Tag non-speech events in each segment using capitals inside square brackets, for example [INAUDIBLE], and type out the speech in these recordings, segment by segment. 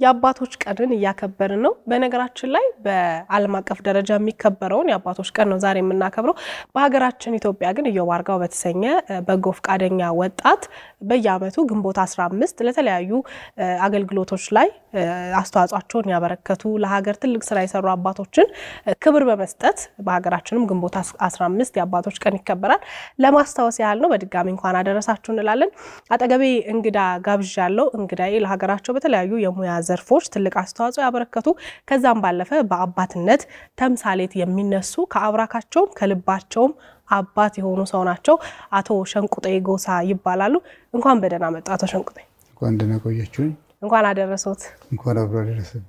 የአባቶች ቀንን እያከበርን ነው። በነገራችን ላይ በዓለም አቀፍ ደረጃ የሚከበረውን የአባቶች ቀን ነው ዛሬ የምናከብረው። በሀገራችን ኢትዮጵያ ግን እዮብ አርጋው በተሰኘ በጎ ፈቃደኛ ወጣት በየዓመቱ ግንቦት 15 ለተለያዩ አገልግሎቶች ላይ አስተዋጽኦቸውን ያበረከቱ ለሀገር ትልቅ ስራ የሰሩ አባቶችን ክብር በመስጠት በሀገራችንም ግንቦት 15 የአባቶች ቀን ይከበራል። ለማስታወስ ያህል ነው። በድጋሚ እንኳን አደረሳችሁ እንላለን። አጠገቤ እንግዳ ጋብዣለሁ። እንግዳዬ ለሀገራቸው በተለያዩ የሙያ ዘርፎች ትልቅ አስተዋጽኦ ያበረከቱ ከዛም ባለፈ በአባትነት ተምሳሌት የሚነሱ ከአብራካቸውም ከልባቸውም አባት የሆኑ ሰው ናቸው። አቶ ሸንቁጤ ጎሳ ይባላሉ። እንኳን በደህና መጡ አቶ ሸንቁጤ። እንኳን ደህና ቆያችሁኝ። እንኳን አደረሶት። እንኳን አብሮ አደረሰን።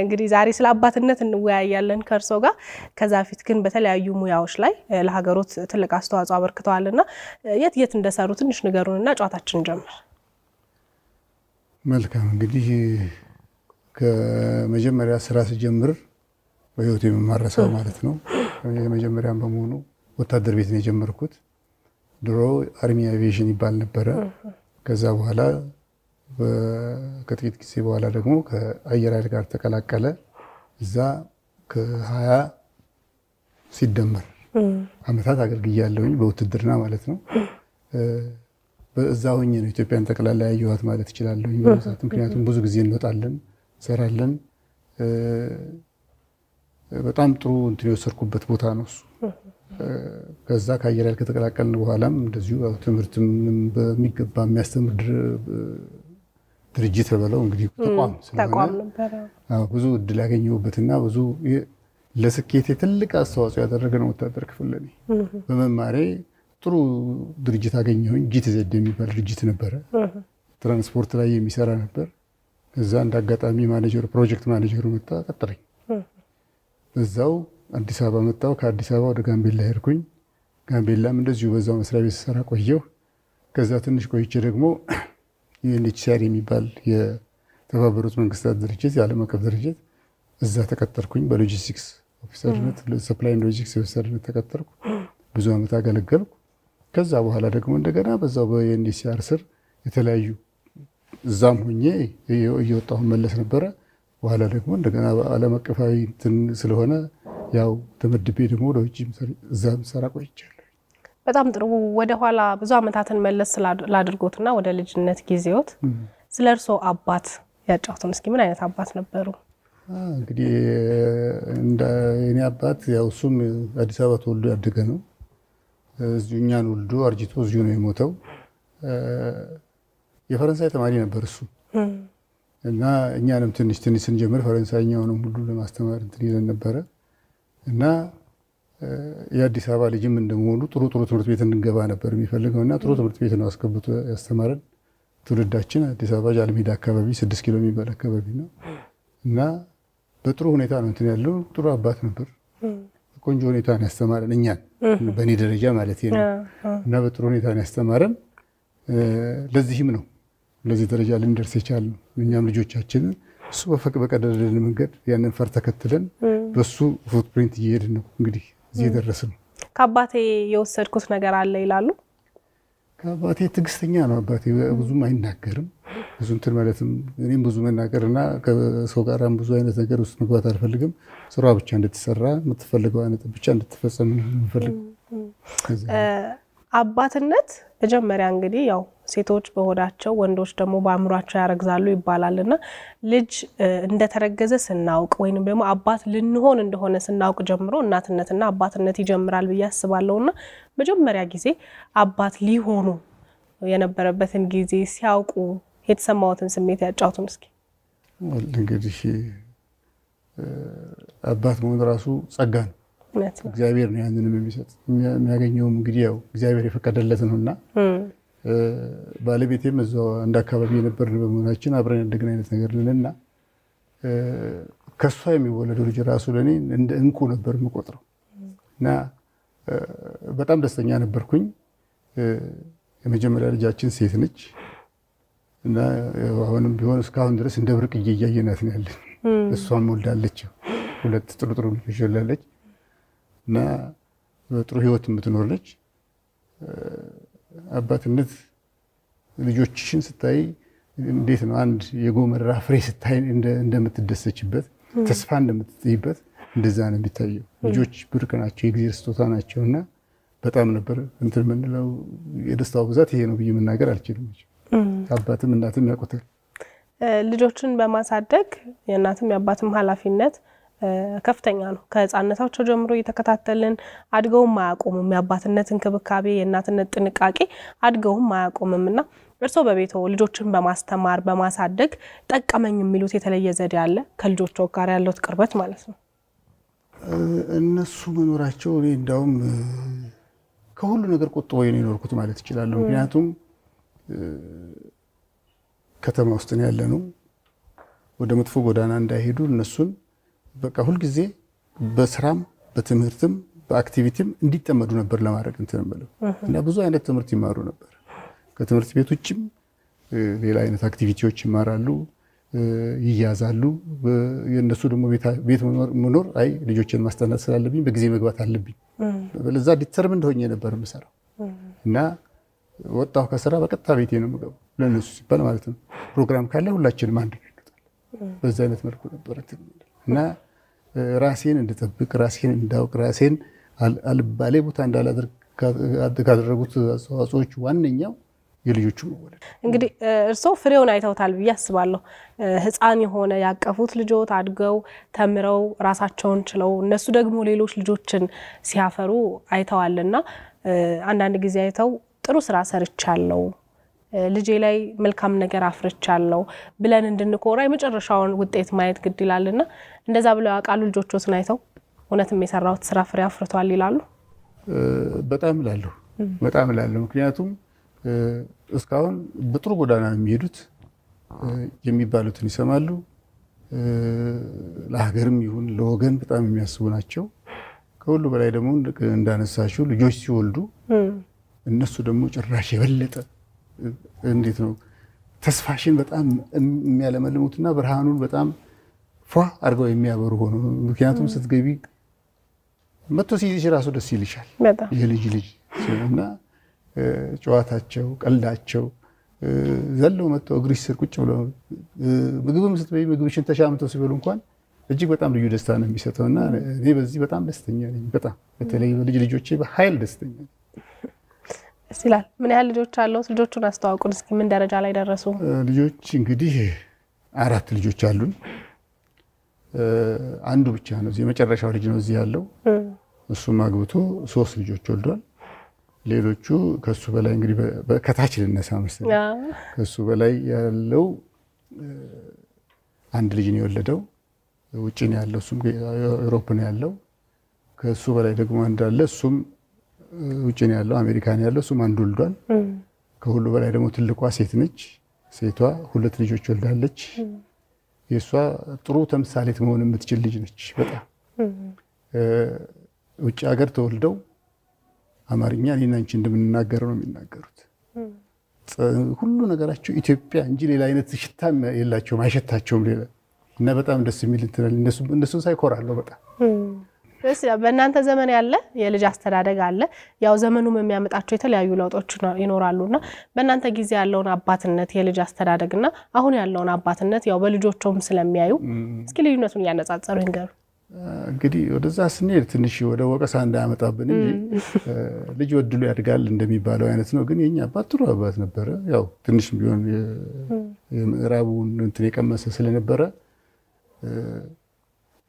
እንግዲህ ዛሬ ስለ አባትነት እንወያያለን ከእርሶ ጋር። ከዛ ፊት ግን በተለያዩ ሙያዎች ላይ ለሀገሮት ትልቅ አስተዋጽኦ አበርክተዋልና የት የት እንደሰሩ ትንሽ ንገሩንና ጨዋታችን ጀምር። መልካም እንግዲህ ከመጀመሪያ ስራ ስጀምር በህይወት የምማረሰው ማለት ነው። የመጀመሪያም በመሆኑ ወታደር ቤት ነው የጀመርኩት። ድሮ አርሚ አቪዬሽን ይባል ነበረ። ከዛ በኋላ ከጥቂት ጊዜ በኋላ ደግሞ ከአየር ኃይል ጋር ተቀላቀለ። እዛ ከሀያ ሲደመር አመታት አገልግያለሁኝ በውትድርና ማለት ነው። በዛ ሆኜ ነው ኢትዮጵያን ጠቅላላ ያየኋት ማለት እችላለሁ። ምክንያቱም ብዙ ጊዜ እንወጣለን፣ እንሰራለን። በጣም ጥሩ እንትን የወሰድኩበት ቦታ ነው እሱ። ከዛ ከአየር ኃይል ከተቀላቀልን በኋላም እንደዚሁ ትምህርትም በሚገባ የሚያስተምር ድርጅት በለው እንግዲህ ተቋም ስለሆነ ብዙ እድል ያገኘሁበትና ብዙ ለስኬቴ ትልቅ አስተዋጽኦ ያደረገ ነው ወታደር ክፍል ለኔ በመማሬ ጥሩ ድርጅት አገኘሁኝ። GTZ የሚባል ድርጅት ነበረ። ትራንስፖርት ላይ የሚሰራ ነበር። እዛ እንደ አጋጣሚ ማኔጀሩ ፕሮጀክት ማኔጀሩ መጣ፣ ቀጠረኝ። በዛው አዲስ አበባ መጣሁ። ከአዲስ አበባ ወደ ጋምቤላ ሄድኩኝ። ጋምቤላም እንደዚሁ በዛው መስሪያ ቤት ስሰራ ቆየሁ። ከዛ ትንሽ ቆይቼ ደግሞ [CLEARS THROAT] UNHCR የሚባል የተባበሩት መንግስታት ድርጅት የዓለም አቀፍ ድርጅት እዛ ተቀጠርኩኝ። በ logistics officer ነት supply logistics officer ነት ተቀጠርኩ። ብዙ ዓመት አገለገልኩ። ከዛ በኋላ ደግሞ እንደገና በዛው በ UNHCR ስር የተለያዩ እዛም ሆኜ እየወጣሁ መለስ ነበረ። በኋላ ደግሞ እንደገና ዓለም አቀፋዊ እንትን ስለሆነ ያው ተመድቤ ደግሞ ወደ ውጭ እዛም ሰራ ቆይቻለሁ። በጣም ጥሩ። ወደኋላ ብዙ ዓመታትን መለስ ላድርጎትና ወደ ልጅነት ጊዜዎት ስለ እርስዎ አባት ያጫውቱን እስኪ። ምን አይነት አባት ነበሩ? እንግዲህ የኔ አባት ያው እሱም አዲስ አበባ ተወልዶ ያደገ ነው። እዚሁ እኛን ወልዶ አርጅቶ እዚሁ ነው የሞተው። የፈረንሳይ ተማሪ ነበር እሱ እና እኛንም ትንሽ ትንሽ ስንጀምር ፈረንሳይኛውንም ሁሉ ለማስተማር እንትን ይለን ነበረ እና የአዲስ አበባ ልጅም እንደመሆኑ ጥሩ ጥሩ ትምህርት ቤት እንድንገባ ነበር የሚፈልገው እና ጥሩ ትምህርት ቤት ነው አስገብቶ ያስተማረን። ትውልዳችን አዲስ አበባ ጃልሜዳ አካባቢ ስድስት ኪሎ የሚባል አካባቢ ነው እና በጥሩ ሁኔታ ነው እንትን ያለው። ጥሩ አባት ነበር። ቆንጆ ሁኔታ ነው ያስተማረን እኛን በእኔ ደረጃ ማለት ነው እና በጥሩ ሁኔታ ነው ያስተማረን። ለዚህም ነው ለዚህ ደረጃ ልንደርስ የቻልነው። እኛም ልጆቻችንን እሱ በፈቅ በቀደደልን መንገድ ያንን ፈር ተከትለን በሱ footprint እየሄድን ነው እንግዲህ እዚህ የደረስነው። ከአባቴ የወሰድኩት ነገር አለ ይላሉ። ከአባቴ ትዕግስተኛ ነው አባቴ። ብዙም አይናገርም ብዙ እንትን ማለትም እኔም ብዙ መናገርና ከሰው ጋር ብዙ አይነት ነገር ውስጥ መግባት አልፈልግም። ስራ ብቻ እንድትሰራ የምትፈልገው አይነት ብቻ እንድትፈጸም የምፈልግ አባትነት መጀመሪያ እንግዲህ ያው ሴቶች በሆዳቸው ወንዶች ደግሞ በአእምሯቸው ያረግዛሉ ይባላል እና ልጅ እንደተረገዘ ስናውቅ ወይንም ደግሞ አባት ልንሆን እንደሆነ ስናውቅ ጀምሮ እናትነትና አባትነት ይጀምራል ብዬ አስባለሁ። እና መጀመሪያ ጊዜ አባት ሊሆኑ የነበረበትን ጊዜ ሲያውቁ የተሰማዎትን ስሜት ያጫውቱን እስኪ። እንግዲህ አባት መሆን ራሱ ጸጋ ነው። እግዚአብሔር ነው ያንንም የሚሰጥ የሚያገኘውም እንግዲህ ያው እግዚአብሔር የፈቀደለት ነው እና ባለቤቴም እዛው አንድ አካባቢ የነበርን በመሆናችን አብረን ያደግን አይነት ነገር ነን እና ከእሷ የሚወለደው ልጅ ራሱ ለእኔ እንደ እንቁ ነበር የምቆጥረው እና በጣም ደስተኛ ነበርኩኝ። የመጀመሪያ ልጃችን ሴት ነች እና አሁንም ቢሆን እስካሁን ድረስ እንደ ብርቅዬ እያየናት ነው ያለን። እሷም ወልዳለች፣ ሁለት ጥሩ ጥሩ ልጆች ወልዳለች እና በጥሩ ህይወት የምትኖር ነች። አባትነት ልጆችሽን ስታይ እንዴት ነው አንድ የጎመራ ፍሬ ስታይ እንደምትደሰችበት ተስፋ እንደምትጥይበት እንደዛ ነው የሚታየው። ልጆች ብርቅ ናቸው፣ የእግዚአብሔር ስጦታ ናቸው እና በጣም ነበር እንትን የምንለው የደስታው ብዛት ይሄ ነው ብዬ መናገር አልችልም። አባትም እናትም ያውቁታል። ልጆችን በማሳደግ የእናትም የአባትም ኃላፊነት ከፍተኛ ነው። ከህፃነታቸው ጀምሮ እየተከታተልን አድገውም አያቆሙም። የአባትነት እንክብካቤ፣ የእናትነት ጥንቃቄ አድገውም አያቆምም እና እርስዎ በቤቶ ልጆችን በማስተማር በማሳደግ ጠቀመኝ የሚሉት የተለየ ዘዴ አለ? ከልጆቹ ጋር ያለውት ቅርበት ማለት ነው። እነሱ መኖራቸው እኔ እንዳውም ከሁሉ ነገር ቆጥቦ ነው የኖርኩት ማለት እችላለሁ። ምክንያቱም ከተማ ውስጥ ነው ያለ ነው። ወደ መጥፎ ጎዳና እንዳይሄዱ እነሱን በቃ ሁልጊዜ በስራም በትምህርትም በ activity ም እንዲጠመዱ ነበር ለማድረግ እንትን ብለው እና ብዙ አይነት ትምህርት ይማሩ ነበር። ከትምህርት ቤት ውጭም ሌላ አይነት activity ዎች ይማራሉ፣ ይያዛሉ። የእነሱ ደግሞ ቤት መኖር አይ ልጆችን ማስጠናት ስላለብኝ በጊዜ መግባት አለብኝ። ለዛ determined ሆኜ ነበር የምሰራው እና ወጣሁ ከስራ በቀጥታ ቤቴ ነው የምገባው ለእነሱ ሲባል ማለት ነው። ፕሮግራም ካለ ሁላችንም አንድ በዛ አይነት መልኩ ነበር እና ራሴን እንድጠብቅ ራሴን እንዳውቅ ራሴን አልባሌ ቦታ እንዳላደርግ ካደረጉት አስተዋጽኦች ዋነኛው የልጆቹ መወለድ። እንግዲህ እርስዎ ፍሬውን አይተውታል ብዬ አስባለሁ። ሕፃን የሆነ ያቀፉት ልጆት አድገው ተምረው ራሳቸውን ችለው እነሱ ደግሞ ሌሎች ልጆችን ሲያፈሩ አይተዋልና አንዳንድ ጊዜ አይተው ጥሩ ስራ ሰርቻለሁ ልጄ ላይ መልካም ነገር አፍርቻለሁ ብለን እንድንኮራ የመጨረሻውን ውጤት ማየት ግድ ይላልና እንደዛ ብለው ያውቃሉ? ልጆቹን አይተው እውነትም የሰራሁት ስራ ፍሬ አፍርቷል ይላሉ? በጣም እላለሁ፣ በጣም እላለሁ። ምክንያቱም እስካሁን በጥሩ ጎዳና ነው የሚሄዱት። የሚባሉትን ይሰማሉ። ለሀገርም ይሁን ለወገን በጣም የሚያስቡ ናቸው። ከሁሉ በላይ ደግሞ እንዳነሳሽው ልጆች ሲወልዱ እነሱ ደግሞ ጭራሽ የበለጠ እንዴት ነው ተስፋሽን በጣም የሚያለመልሙትና ብርሃኑን በጣም ፏ አድርገው የሚያበሩ ሆኖ ምክንያቱም ስትገቢ መቶ ሲይዝሽ ራሱ ደስ ይልሻል። የልጅ ልጅ እና ጨዋታቸው፣ ቀልዳቸው ዘለው መጥተው እግርሽ ስር ቁጭ ብለው ምግብም ስትበይ ምግብሽን ተሻምተው ሲበሉ እንኳን እጅግ በጣም ልዩ ደስታ ነው የሚሰጠው እና እኔ በዚህ በጣም ደስተኛ ነኝ። በጣም በተለይ በልጅ ልጆቼ በኃይል ደስተኛ ነኝ። ደስ ይላል። ምን ያህል ልጆች አለው? ልጆቹን አስተዋውቁን እስኪ። ምን ደረጃ ላይ ደረሱ? ልጆች እንግዲህ አራት ልጆች አሉን። አንዱ ብቻ ነው የመጨረሻው ልጅ ነው እዚህ ያለው። እሱም አግብቶ ሶስት ልጆች ወልዷል። ሌሎቹ ከሱ በላይ እንግዲህ ከታች ልነሳ መሰለኝ። ከሱ በላይ ያለው አንድ ልጅ ነው የወለደው፣ ውጭ ነው ያለው፣ እሱም Europe ነው ያለው። ከሱ በላይ ደግሞ አንድ አለ፣ እሱም ውጭ ነው ያለው፣ አሜሪካ ነው ያለው፣ እሱም አንድ ወልዷል። ከሁሉ በላይ ደግሞ ትልቋ ሴት ነች። ሴቷ ሁለት ልጆች ወልዳለች። የእሷ ጥሩ ተምሳሌት መሆን የምትችል ልጅ ነች። በጣም ውጭ ሀገር ተወልደው አማርኛ እኔና አንቺ እንደምንናገረው ነው የሚናገሩት። ሁሉ ነገራቸው ኢትዮጵያ እንጂ ሌላ አይነት ሽታ የላቸውም፣ አይሸታቸውም ሌላ እና በጣም ደስ የሚል እንትናል። እነሱን ሳይኮራለሁ በጣም በእናንተ ዘመን ያለ የልጅ አስተዳደግ አለ። ያው ዘመኑም የሚያመጣቸው የተለያዩ ለውጦች ይኖራሉ እና በእናንተ ጊዜ ያለውን አባትነት የልጅ አስተዳደግ እና አሁን ያለውን አባትነት ያው በልጆቸውም ስለሚያዩ እስኪ ልዩነቱን እያነጻጸሩ ይንገሩ። እንግዲህ ወደዛ ስንሄድ ትንሽ ወደ ወቀሳ እንዳያመጣብን እንጂ ልጅ ወድሎ ያድጋል እንደሚባለው አይነት ነው። ግን የኛ አባት ጥሩ አባት ነበረ። ያው ትንሽ ቢሆን የምዕራቡን እንትን የቀመሰ ስለነበረ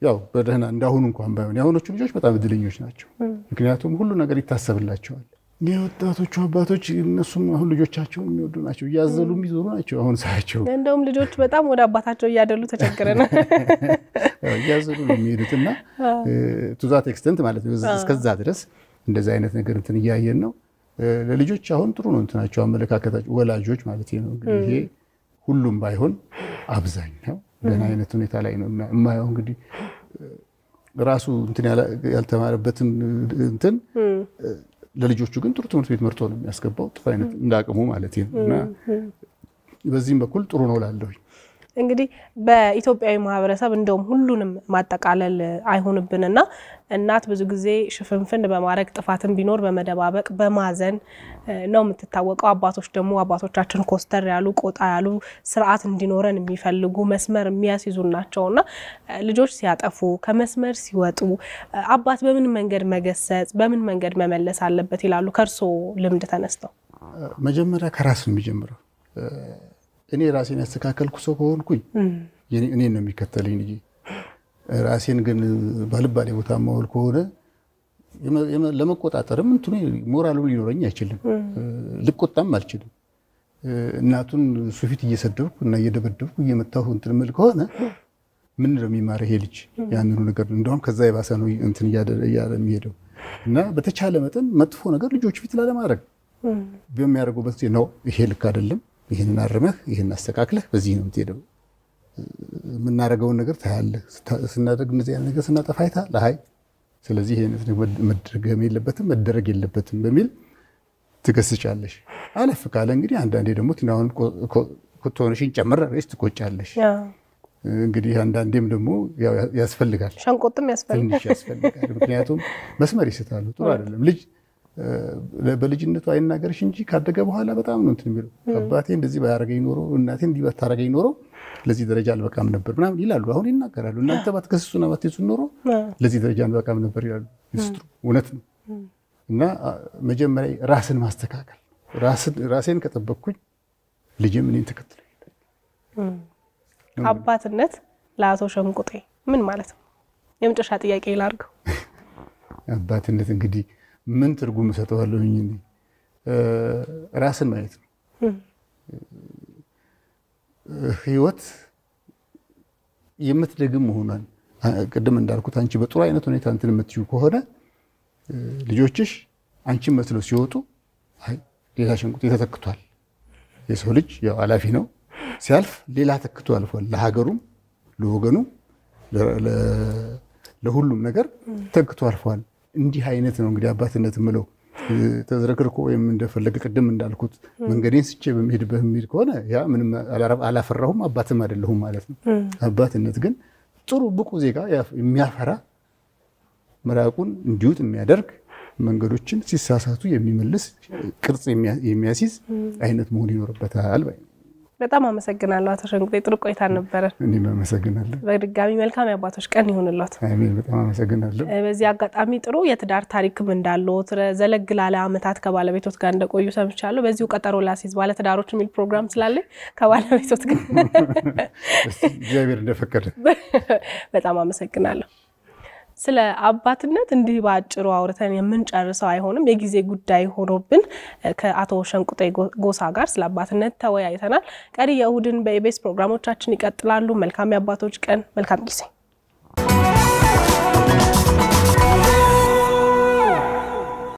ያው በደህና እንዳሁኑ እንኳን ባይሆን የአሁኖቹ ልጆች በጣም እድለኞች ናቸው። ምክንያቱም ሁሉ ነገር ይታሰብላቸዋል። የወጣቶቹ አባቶች እነሱም አሁን ልጆቻቸውን የሚወዱ ናቸው፣ እያዘሉ የሚዞሩ ናቸው። አሁን ሳያቸው እንደውም ልጆች በጣም ወደ አባታቸው እያደሉ ተቸግረናል። [LAUGHS] እያዘሉ ነው የሚሄዱት እና to that extent ማለት ነው እስከዛ ድረስ እንደዚህ አይነት ነገር እንትን እያየን ነው። ለልጆች አሁን ጥሩ ነው እንትናቸው አመለካከታቸው፣ ወላጆች ማለት ነው እንግዲህ ይሄ ሁሉም ባይሆን አብዛኛው ደህና አይነት ሁኔታ ላይ ነው የማየው። እንግዲህ ራሱ እንትን ያልተማረበትን እንትን ለልጆቹ ግን ጥሩ ትምህርት ቤት መርጦ ነው የሚያስገባው፣ ጥሩ አይነት እንዳቅሙ ማለት ነው እና በዚህም በኩል ጥሩ ነው ላለሁኝ። እንግዲህ በኢትዮጵያዊ ማህበረሰብ እንደውም ሁሉንም ማጠቃለል አይሆንብንና እናት ብዙ ጊዜ ሽፍንፍን በማድረግ ጥፋትን ቢኖር በመደባበቅ በማዘን ነው የምትታወቀው። አባቶች ደግሞ አባቶቻችን ኮስተር ያሉ ቆጣ ያሉ ስርዓት እንዲኖረን የሚፈልጉ መስመር የሚያስይዙ ናቸውና ልጆች ሲያጠፉ ከመስመር ሲወጡ አባት በምን መንገድ መገሰጽ፣ በምን መንገድ መመለስ አለበት ይላሉ? ከእርሶ ልምድ ተነስተው። መጀመሪያ ከራስ ነው የሚጀምረው። እኔ ራሴን ያስተካከልኩ ሰው ከሆንኩኝ እኔን ነው የሚከተለኝ ልጄ። ራሴን ግን ባልባሌ ቦታ ማወል ከሆነ ለመቆጣጠርም እንትኑ ሞራሉ ሊኖረኝ አይችልም። ልቆጣም አልችልም። እናቱን እሱ ፊት እየሰደብኩ እና እየደበደብኩ እየመታሁ እንትን የምል ከሆነ ምን ነው የሚማረ ይሄ ልጅ? ያንኑ ነገር እንደውም ከዛ የባሰ ነው እንትን እያለ የሚሄደው እና በተቻለ መጠን መጥፎ ነገር ልጆች ፊት ላለማድረግ በሚያደርጉበት ነው ይሄ ልክ አይደለም፣ ይህንን አርመህ ይህን አስተካክለህ በዚህ ነው የምትሄደው የምናደርገውን ነገር ታያለህ። ስናደርግ እንደዚህ አይነት ነገር ስናጠፋ አይተሃል። አይ ስለዚህ ይሄ አይነት የለበትም መደረግ የለበትም በሚል ትገስጫለሽ። አለፍ ካለ እንግዲህ አንዳንዴ ደግሞ ትናሁን tone ሽን ጨምረሽ ትቆጫለሽ። እንግዲህ አንዳንዴም ደግሞ ያስፈልጋል፣ ሸንቆጥም ያስፈልጋል። ምክንያቱም መስመር ይስታሉ። ጥሩ አይደለም ልጅ በልጅነቱ አይናገርሽ እንጂ ካደገ በኋላ በጣም ነው እንትን የሚለው። አባቴ እንደዚህ ባያረገኝ ኖሮ እናቴ እንዲህ ባታረገኝ ኖሮ ለዚህ ደረጃ አልበቃም ነበር ምናምን ይላሉ። አሁን ይናገራሉ። እናንተ ባትከስሱና ባትይዙን ኖሮ ለዚህ ደረጃ አልበቃም ነበር ይላሉ። ሚስጥሩ እውነት ነው። እና መጀመሪያ ራስን ማስተካከል፣ ራሴን ከጠበቅኩኝ ልጅም እኔን ተከትሎ አባትነት ለአቶ ሸንቁጤ ምን ማለት ነው? የመጨረሻ ጥያቄ ላድርገው። አባትነት እንግዲህ ምን ትርጉም እሰጠዋለሁኝ? ራስን ማየት ነው። ህይወት የምትደግም መሆኗን ቅድም እንዳልኩት አንቺ በጥሩ አይነት ሁኔታ እንትን የምትዩ ከሆነ ልጆችሽ አንቺን መስለው ሲወጡ ሌላ ሸንቁጤ ተተክቷል። የሰው ልጅ ያው ኃላፊ ነው። ሲያልፍ ሌላ ተክቶ አልፏል። ለሀገሩም፣ ለወገኑም፣ ለሁሉም ነገር ተክቶ አልፏል። እንዲህ አይነት ነው እንግዲህ አባትነት የምለው። ተዝረክርኮ ወይም እንደፈለገ ቅድም እንዳልኩት መንገዴን ስቼ በሚሄድበት የሚሄድ ከሆነ ያ ምንም አላፈራሁም አባትም አይደለሁም ማለት ነው። አባትነት ግን ጥሩ ብቁ ዜጋ የሚያፈራ ምራቁን እንዲውጥ የሚያደርግ መንገዶችን ሲሳሳቱ የሚመልስ ቅርጽ የሚያስይዝ አይነት መሆን ይኖርበታል። በጣም አመሰግናለሁ አቶ ሸንቁጤ፣ ጥሩ ቆይታ ነበረን። እኔም አመሰግናለሁ። በድጋሚ መልካም የአባቶች ቀን አሜን። በጣም አመሰግናለሁ። በዚህ አጋጣሚ ጥሩ የትዳር ታሪክም እንዳለዎት ዘለግ ላለ ዓመታት ከባለቤቶት ጋር እንደቆዩ ሰምቻለሁ። በዚሁ ቀጠሮ ላስይዝ ባለትዳሮች የሚል ፕሮግራም ስላለኝ ከባለቤቶት ጋር እግዚአብሔር እንደፈቀደ በጣም አመሰግናለሁ። ስለ አባትነት እንዲህ በአጭሩ አውርተን የምንጨርሰው አይሆንም። የጊዜ ጉዳይ ሆኖብን ከአቶ ሸንቁጤ ጎሳ ጋር ስለ አባትነት ተወያይተናል። ቀሪ የእሁድን በኢቢኤስ ፕሮግራሞቻችን ይቀጥላሉ። መልካም የአባቶች ቀን፣ መልካም ጊዜ